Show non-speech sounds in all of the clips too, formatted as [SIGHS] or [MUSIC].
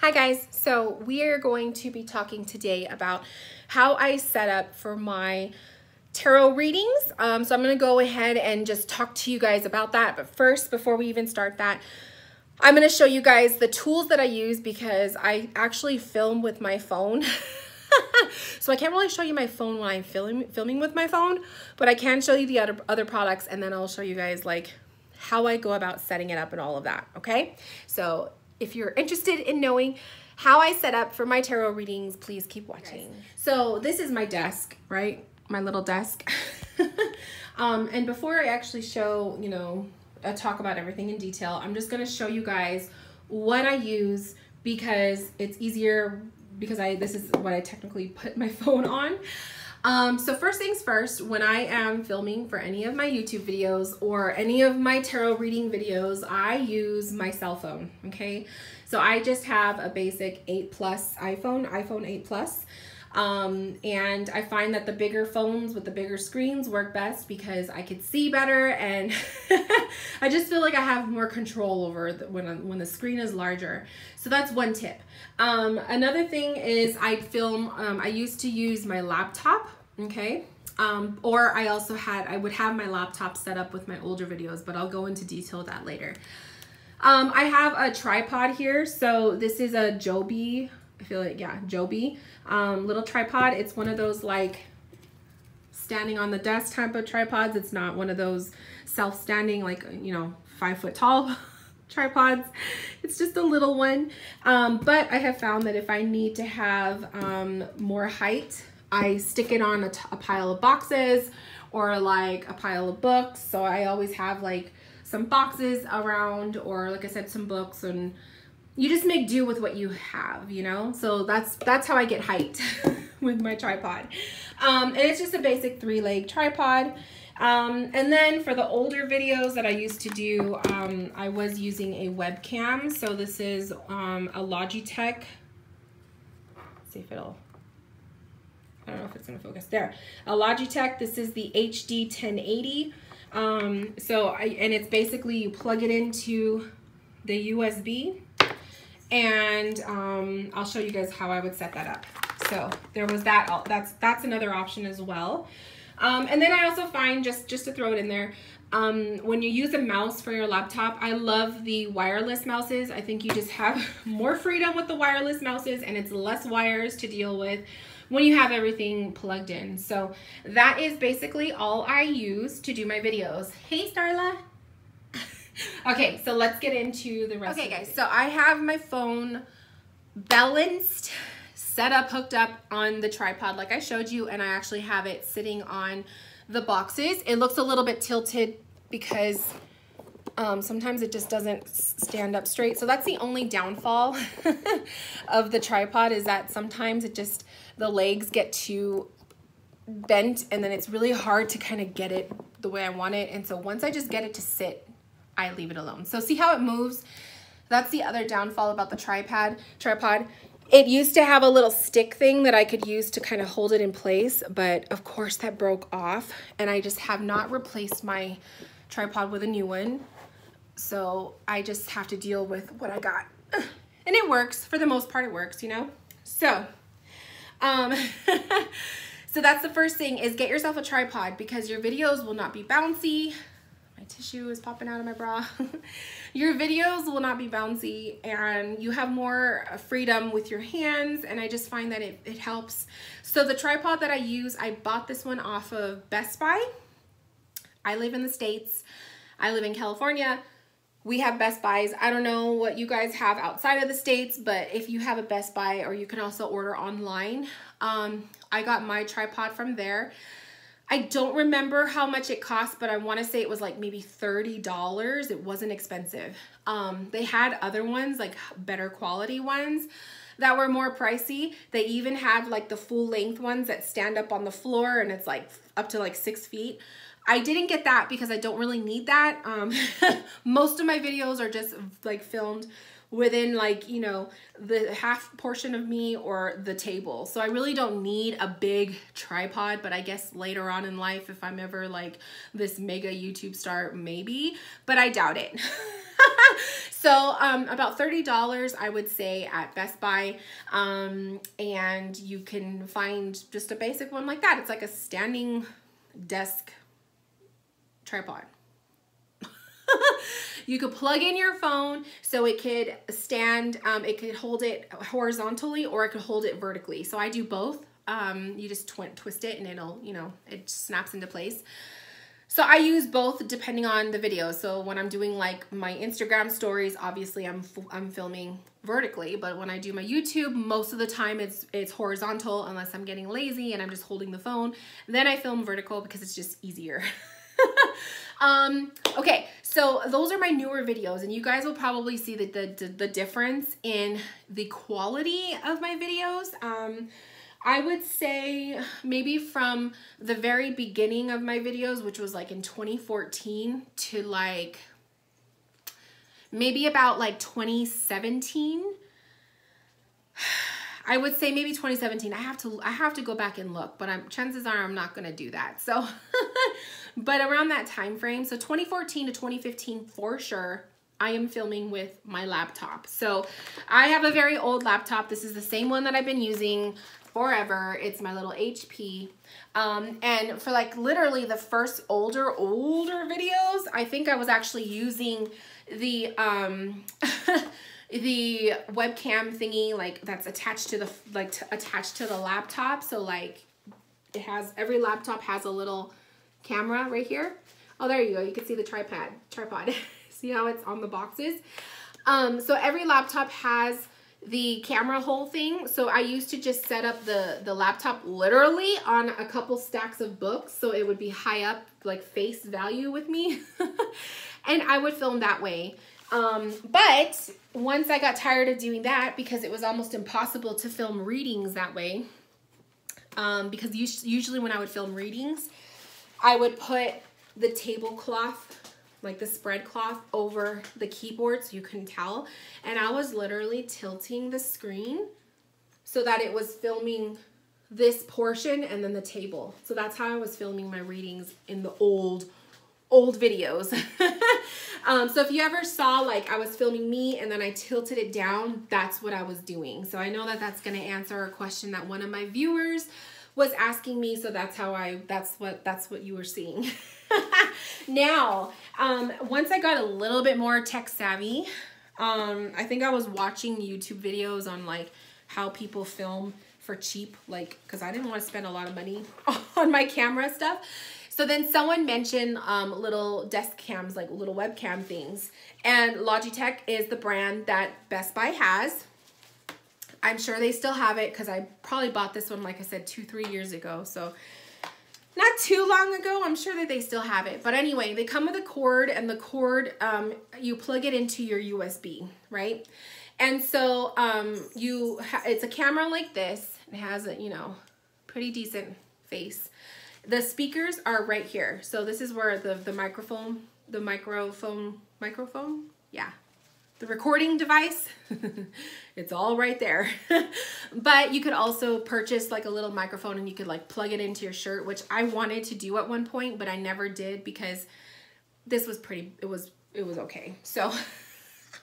Hi guys, so we are going to be talking today about how I set up for my tarot readings. Um, so I'm going to go ahead and just talk to you guys about that. But first, before we even start that, I'm going to show you guys the tools that I use because I actually film with my phone. [LAUGHS] so I can't really show you my phone when I'm film, filming with my phone, but I can show you the other, other products and then I'll show you guys like how I go about setting it up and all of that, okay? So if you're interested in knowing how I set up for my tarot readings, please keep watching. So this is my desk, right? My little desk. [LAUGHS] um, and before I actually show, you know, uh, talk about everything in detail, I'm just gonna show you guys what I use because it's easier because I this is what I technically put my [LAUGHS] phone on. Um, so first things first, when I am filming for any of my YouTube videos or any of my tarot reading videos, I use my cell phone, okay? So I just have a basic 8 Plus iPhone, iPhone 8 Plus. Um, and I find that the bigger phones with the bigger screens work best because I could see better and [LAUGHS] I just feel like I have more control over the, when, when the screen is larger. So that's one tip. Um, another thing is I film, um, I used to use my laptop, okay? Um, or I also had, I would have my laptop set up with my older videos, but I'll go into detail that later. Um, I have a tripod here. So this is a Joby, I feel like, yeah, Joby um, little tripod. It's one of those like standing on the desk type of tripods. It's not one of those self-standing, like, you know, five foot tall [LAUGHS] tripods. It's just a little one. Um, but I have found that if I need to have um, more height, I stick it on a, a pile of boxes or like a pile of books. So I always have like some boxes around or like I said, some books and you just make do with what you have, you know? So that's that's how I get height [LAUGHS] with my tripod. Um, and it's just a basic three leg tripod. Um, and then for the older videos that I used to do, um, I was using a webcam. So this is um, a Logitech. Let's see if it'll, I don't know if it's gonna focus. There, a Logitech, this is the HD 1080. Um, so I, and it's basically you plug it into the USB and um, I'll show you guys how I would set that up. So there was that, that's, that's another option as well. Um, and then I also find, just, just to throw it in there, um, when you use a mouse for your laptop, I love the wireless mouses. I think you just have [LAUGHS] more freedom with the wireless mouses and it's less wires to deal with when you have everything plugged in. So that is basically all I use to do my videos. Hey, Starla okay, so let's get into the rest. Okay, guys, so I have my phone balanced, set up, hooked up on the tripod like I showed you, and I actually have it sitting on the boxes. It looks a little bit tilted because um, sometimes it just doesn't stand up straight. So that's the only downfall [LAUGHS] of the tripod is that sometimes it just, the legs get too bent and then it's really hard to kind of get it the way I want it. And so once I just get it to sit I leave it alone. So see how it moves? That's the other downfall about the tripod. Tripod. It used to have a little stick thing that I could use to kind of hold it in place, but of course that broke off and I just have not replaced my tripod with a new one. So I just have to deal with what I got. [SIGHS] And it works, for the most part it works, you know? So, um, [LAUGHS] so that's the first thing is get yourself a tripod because your videos will not be bouncy tissue is popping out of my bra. [LAUGHS] your videos will not be bouncy and you have more freedom with your hands and I just find that it, it helps. So the tripod that I use, I bought this one off of Best Buy. I live in the States. I live in California. We have Best Buys. I don't know what you guys have outside of the States, but if you have a Best Buy or you can also order online, um, I got my tripod from there. I don't remember how much it cost, but I want to say it was like maybe $30. It wasn't expensive. Um, they had other ones, like better quality ones that were more pricey. They even had like the full length ones that stand up on the floor and it's like up to like six feet. I didn't get that because I don't really need that. Um, [LAUGHS] most of my videos are just like filmed within like, you know, the half portion of me or the table. So I really don't need a big tripod, but I guess later on in life, if I'm ever like this mega YouTube star, maybe, but I doubt it. [LAUGHS] so um, about $30 I would say at Best Buy um, and you can find just a basic one like that. It's like a standing desk tripod. You could plug in your phone so it could stand, um, it could hold it horizontally or it could hold it vertically. So I do both. Um, you just tw twist it and it'll, you know, it snaps into place. So I use both depending on the video. So when I'm doing like my Instagram stories, obviously I'm I'm filming vertically, but when I do my YouTube, most of the time it's it's horizontal unless I'm getting lazy and I'm just holding the phone. Then I film vertical because it's just easier. [LAUGHS] um, okay, so those are my newer videos and you guys will probably see the, the, the difference in the quality of my videos. Um, I would say maybe from the very beginning of my videos, which was like in 2014 to like maybe about like 2017. I would say maybe 2017. I have to I have to go back and look, but I'm chances are I'm not going to do that. So [LAUGHS] but around that time frame, so 2014 to 2015 for sure, I am filming with my laptop. So I have a very old laptop. This is the same one that I've been using forever. It's my little HP. Um, and for like literally the first older, older videos, I think I was actually using the, um, [LAUGHS] the webcam thingy like that's attached to the, like attached to the laptop. So like it has, every laptop has a little camera right here. Oh, there you go. You can see the tripod, tripod. [LAUGHS] see how it's on the boxes? Um, so every laptop has the camera hole thing. So I used to just set up the, the laptop literally on a couple stacks of books. So it would be high up, like face value with me. [LAUGHS] and I would film that way. Um, but once I got tired of doing that because it was almost impossible to film readings that way. Um, because usually when I would film readings, I would put the tablecloth like the spread cloth over the keyboard so you couldn't tell. And I was literally tilting the screen so that it was filming this portion and then the table. So that's how I was filming my readings in the old, old videos. [LAUGHS] um, so if you ever saw like I was filming me and then I tilted it down, that's what I was doing. So I know that that's gonna answer a question that one of my viewers was asking me. So that's how I, that's what, that's what you were seeing. [LAUGHS] now, um, once I got a little bit more tech savvy, um, I think I was watching YouTube videos on like how people film for cheap, like, cause I didn't want to spend a lot of money [LAUGHS] on my camera stuff. So then someone mentioned um, little desk cams, like little webcam things. And Logitech is the brand that Best Buy has. I'm sure they still have it because I probably bought this one, like I said, two, three years ago. So not too long ago. I'm sure that they still have it. But anyway, they come with a cord and the cord, um, you plug it into your USB, right? And so um, you, it's a camera like this. It has a, you know, pretty decent face. The speakers are right here. So this is where the, the microphone, the microphone, microphone? Yeah, the recording device, [LAUGHS] it's all right there. [LAUGHS] but you could also purchase like a little microphone and you could like plug it into your shirt, which I wanted to do at one point, but I never did because this was pretty, it was, it was okay. So,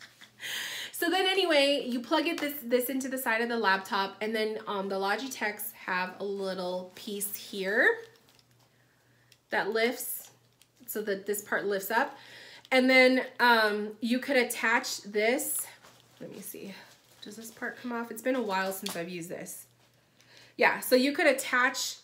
[LAUGHS] so then anyway, you plug it this, this into the side of the laptop and then um, the Logitechs have a little piece here that lifts so that this part lifts up. And then um, you could attach this. Let me see. Does this part come off? It's been a while since I've used this. Yeah, so you could attach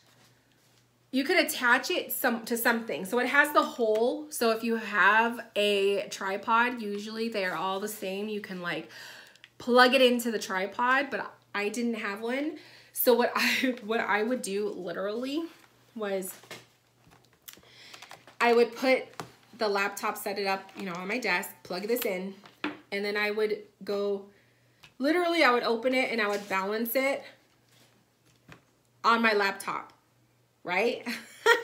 you could attach it some to something. So it has the hole. So if you have a tripod, usually they're all the same. You can like plug it into the tripod, but I didn't have one. So what I [LAUGHS] what I would do literally was I would put the laptop, set it up, you know, on my desk, plug this in, and then I would go, literally I would open it and I would balance it on my laptop, right?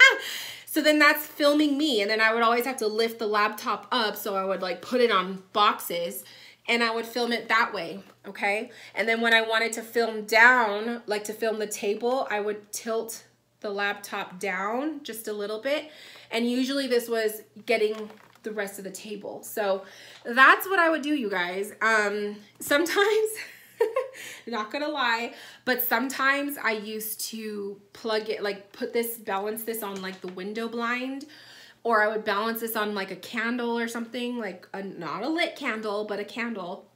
[LAUGHS] so then that's filming me. And then I would always have to lift the laptop up. So I would like put it on boxes and I would film it that way, okay? And then when I wanted to film down, like to film the table, I would tilt the laptop down just a little bit. And usually this was getting the rest of the table. So that's what I would do, you guys. Um, [LAUGHS] sometimes, not gonna lie, but sometimes I used to plug it, like put this, balance this on like the window blind or I would balance this on like a candle or something, like a, not a lit candle, but a candle.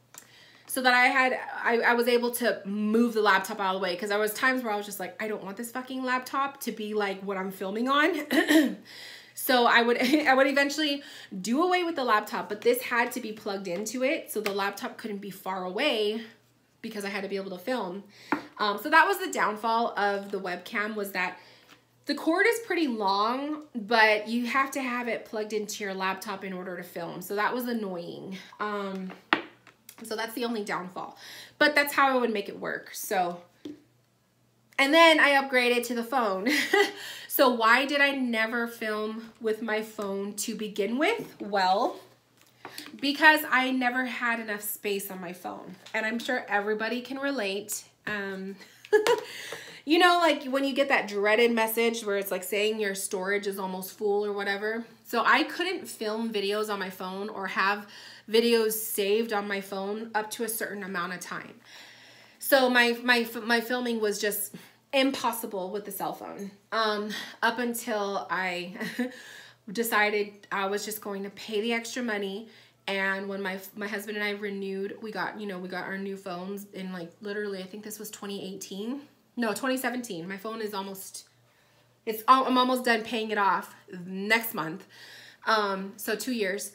So that I had, I, I was able to move the laptop out of the way because there was times where I was just like, I don't want this fucking laptop to be like what I'm filming on. [CLEARS THROAT] so I would, [LAUGHS] I would eventually do away with the laptop, but this had to be plugged into it. So the laptop couldn't be far away because I had to be able to film. Um, so that was the downfall of the webcam was that the cord is pretty long, but you have to have it plugged into your laptop in order to film. So that was annoying. Um, so that's the only downfall. But that's how I would make it work. So, and then I upgraded to the phone. [LAUGHS] so why did I never film with my phone to begin with? Well, because I never had enough space on my phone. And I'm sure everybody can relate. Um, [LAUGHS] You know, like when you get that dreaded message where it's like saying your storage is almost full or whatever. So I couldn't film videos on my phone or have videos saved on my phone up to a certain amount of time. So my my my filming was just impossible with the cell phone. Um, up until I [LAUGHS] decided I was just going to pay the extra money and when my my husband and I renewed, we got, you know, we got our new phones in like literally I think this was 2018 no, 2017. My phone is almost, it's, I'm almost done paying it off next month. Um, so two years.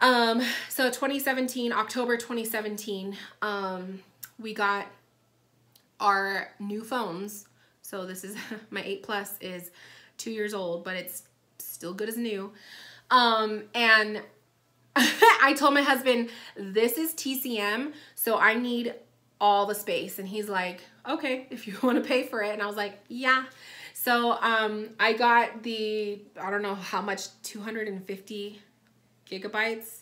Um, so 2017, October 2017, um, we got our new phones. So this is, [LAUGHS] my 8 Plus is two years old, but it's still good as new. Um, and [LAUGHS] I told my husband, this is TCM, so I need all the space. And he's like, okay, if you [LAUGHS] want to pay for it. And I was like, yeah. So um, I got the, I don't know how much, 250 gigabytes.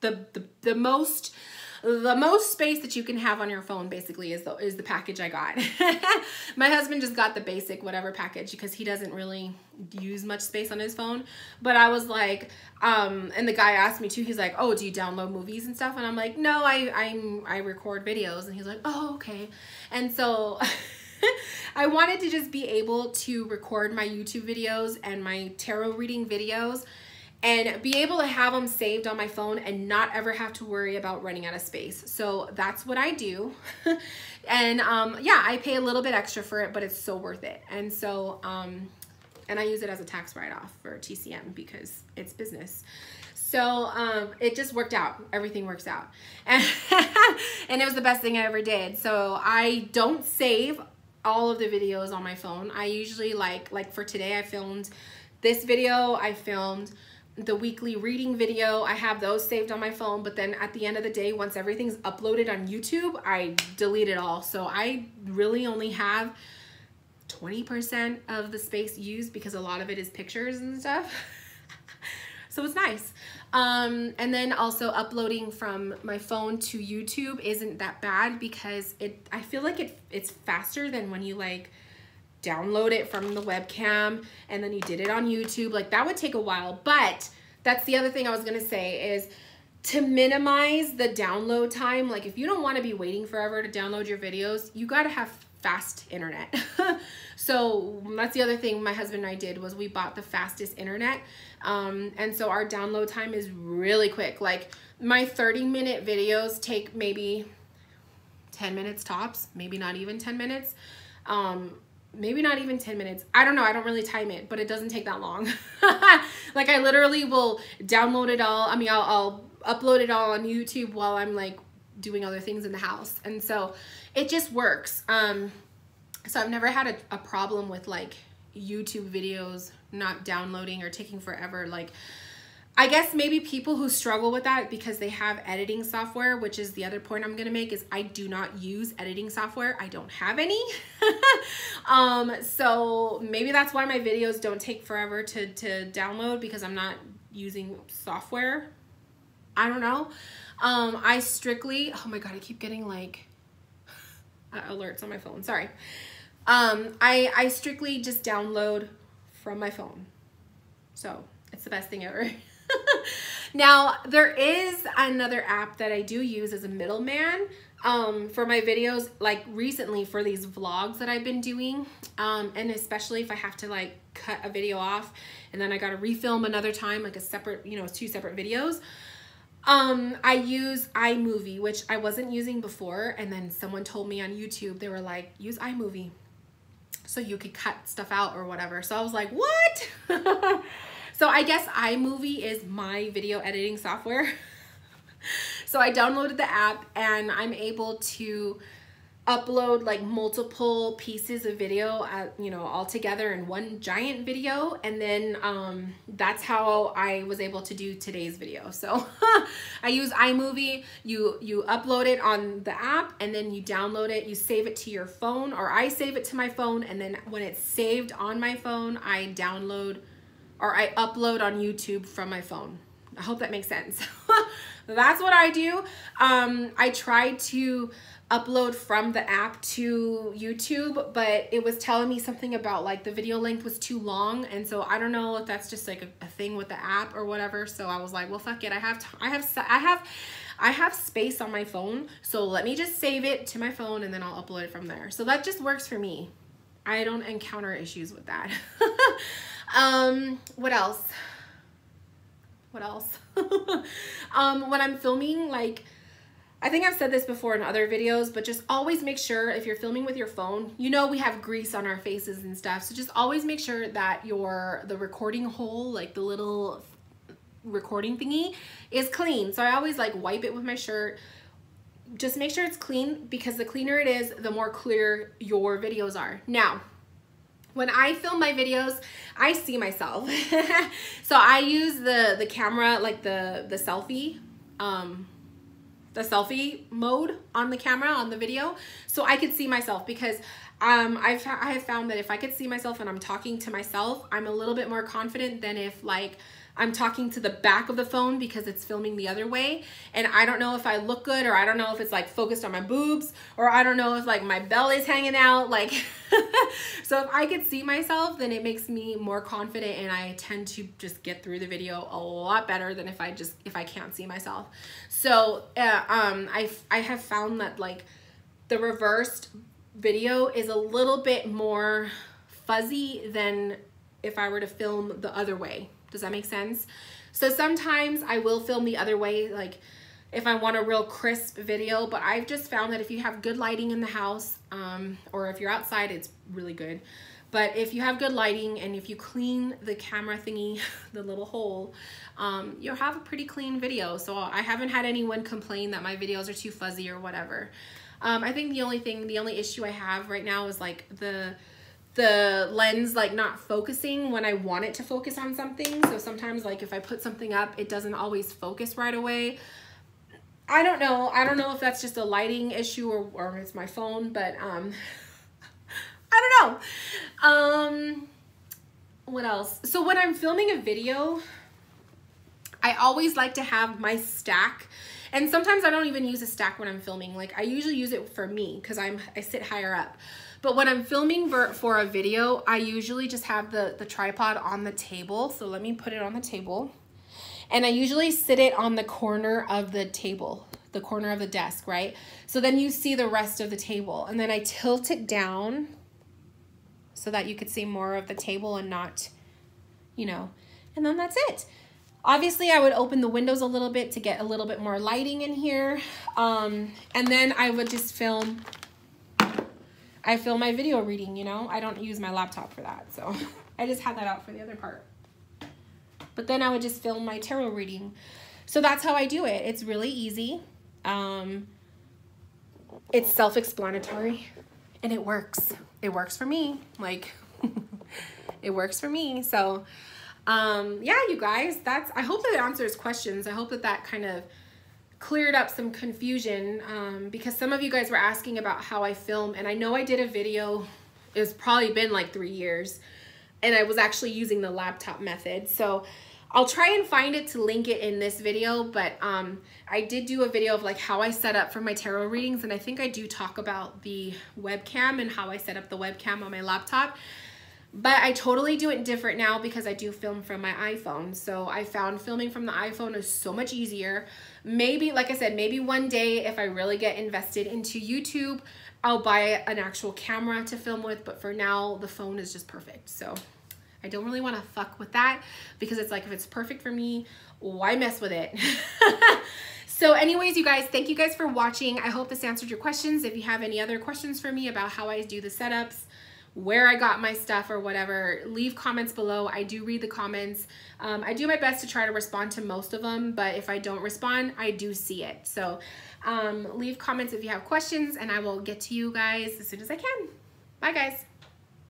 The, the, the most, the most space that you can have on your phone basically is the, is the package I got. [LAUGHS] My husband just got the basic whatever package because he doesn't really use much space on his phone. But I was like, um, and the guy asked me too, he's like, oh, do you download movies and stuff? And I'm like, no, I, I'm, I record videos. And he's like, oh, okay. And so [LAUGHS] I wanted to just be able to record my YouTube videos and my tarot reading videos and be able to have them saved on my phone and not ever have to worry about running out of space. So that's what I do. [LAUGHS] and um, yeah, I pay a little bit extra for it, but it's so worth it. And so, um, and I use it as a tax write-off for TCM because it's business. So um, it just worked out. Everything works out. And, [LAUGHS] and it was the best thing I ever did. So I don't save all of the videos on my phone. I usually like, like for today, I filmed this video. I filmed the weekly reading video. I have those saved on my phone, but then at the end of the day, once everything's uploaded on YouTube, I delete it all. So I really only have 20% of the space used because a lot of it is pictures and stuff. [LAUGHS] so it's nice. Um, and then also uploading from my phone to YouTube isn't that bad because it I feel like it it's faster than when you like download it from the webcam and then you did it on YouTube. Like that would take a while. But that's the other thing I was gonna say is to minimize the download time, like if you don't wanna be waiting forever to download your videos, you gotta have fast internet. [LAUGHS] so that's the other thing my husband and I did was we bought the fastest internet. Um, and so our download time is really quick. Like my 30 minute videos take maybe 10 minutes tops, maybe not even 10 minutes. Um, maybe not even 10 minutes. I don't know. I don't really time it, but it doesn't take that long. [LAUGHS] like I literally will download it all. I mean, I'll, I'll upload it all on YouTube while I'm like doing other things in the house. And so it just works. Um, so I've never had a, a problem with like YouTube videos not downloading or taking forever. Like, I guess maybe people who struggle with that because they have editing software, which is the other point I'm gonna make is I do not use editing software. I don't have any. [LAUGHS] um, so maybe that's why my videos don't take forever to, to download because I'm not using software. I don't know. Um, I strictly, oh my God, I keep getting like [LAUGHS] alerts on my phone. Sorry. Um, I, I strictly just download from my phone. So it's the best thing ever. [LAUGHS] [LAUGHS] now, there is another app that I do use as a middleman um, for my videos, like recently for these vlogs that I've been doing. Um, and especially if I have to like cut a video off and then I got to refilm another time, like a separate, you know, two separate videos. Um, I use iMovie, which I wasn't using before. And then someone told me on YouTube, they were like, use iMovie so you could cut stuff out or whatever. So I was like, what? [LAUGHS] so I guess iMovie is my video editing software. [LAUGHS] so I downloaded the app and I'm able to upload like multiple pieces of video at, you know all together in one giant video. And then um, that's how I was able to do today's video. So [LAUGHS] I use iMovie. You you upload it on the app and then you download it. You save it to your phone or I save it to my phone. And then when it's saved on my phone I download or I upload on YouTube from my phone I hope that makes sense [LAUGHS] that's what I do um, I try to upload from the app to YouTube, but it was telling me something about like the video length was too long. And so I don't know if that's just like a, a thing with the app or whatever. So I was like, well, fuck it. I have, I have, I have, I have space on my phone. So let me just save it to my phone and then I'll upload it from there. So that just works for me. I don't encounter issues with that. [LAUGHS] um, what else? What else? [LAUGHS] um, when I'm filming like I think I've said this before in other videos, but just always make sure if you're filming with your phone, you know we have grease on our faces and stuff. So just always make sure that your the recording hole, like the little recording thingy, is clean. So I always like wipe it with my shirt. Just make sure it's clean because the cleaner it is, the more clear your videos are. Now, when I film my videos, I see myself. [LAUGHS] so I use the the camera, like the the selfie um, the selfie mode on the camera on the video so I could see myself because um, I've, I have found that if I could see myself and I'm talking to myself, I'm a little bit more confident than if like I'm talking to the back of the phone because it's filming the other way. And I don't know if I look good or I don't know if it's like focused on my boobs or I don't know if like my belly's hanging out. Like, [LAUGHS] so if I could see myself, then it makes me more confident and I tend to just get through the video a lot better than if I just, if I can't see myself. So uh, um, I, I have found that like the reversed video is a little bit more fuzzy than if I were to film the other way. Does that make sense? So sometimes I will film the other way, like if I want a real crisp video, but I've just found that if you have good lighting in the house, um, or if you're outside, it's really good. But if you have good lighting and if you clean the camera thingy, [LAUGHS] the little hole, um, you'll have a pretty clean video. So I haven't had anyone complain that my videos are too fuzzy or whatever. Um, I think the only thing, the only issue I have right now is like the the lens like not focusing when I want it to focus on something. So sometimes like if I put something up, it doesn't always focus right away. I don't know. I don't know if that's just a lighting issue or, or it's my phone, but um, [LAUGHS] I don't know. Um, what else? So when I'm filming a video, I always like to have my stack and sometimes I don't even use a stack when I'm filming. Like I usually use it for me because I'm I sit higher up. But when I'm filming for, for a video, I usually just have the, the tripod on the table. So let me put it on the table. And I usually sit it on the corner of the table, the corner of the desk, right? So then you see the rest of the table. And then I tilt it down so that you could see more of the table and not, you know, and then that's it. Obviously, I would open the windows a little bit to get a little bit more lighting in here. Um, and then I would just film I film my video reading, you know? I don't use my laptop for that, so [LAUGHS] I just had that out for the other part. But then I would just film my tarot reading. So that's how I do it. It's really easy. Um, it's self-explanatory and it works. It works for me. Like, [LAUGHS] it works for me. So, um, yeah, you guys, that's, I hope that answers questions. I hope that that kind of cleared up some confusion um, because some of you guys were asking about how I film and I know I did a video, it's probably been like three years and I was actually using the laptop method. So I'll try and find it to link it in this video, but um, I did do a video of like how I set up for my tarot readings, and I think I do talk about the webcam and how I set up the webcam on my laptop. But I totally do it different now because I do film from my iPhone. So I found filming from the iPhone is so much easier. Maybe, like I said, maybe one day if I really get invested into YouTube, I'll buy an actual camera to film with. But for now, the phone is just perfect. So I don't really want to fuck with that because it's like if it's perfect for me, why mess with it? [LAUGHS] so anyways, you guys, thank you guys for watching. I hope this answered your questions. If you have any other questions for me about how I do the setups, where I got my stuff or whatever, leave comments below. I do read the comments. Um, I do my best to try to respond to most of them, but if I don't respond, I do see it. So um, leave comments if you have questions and I will get to you guys as soon as I can. Bye guys.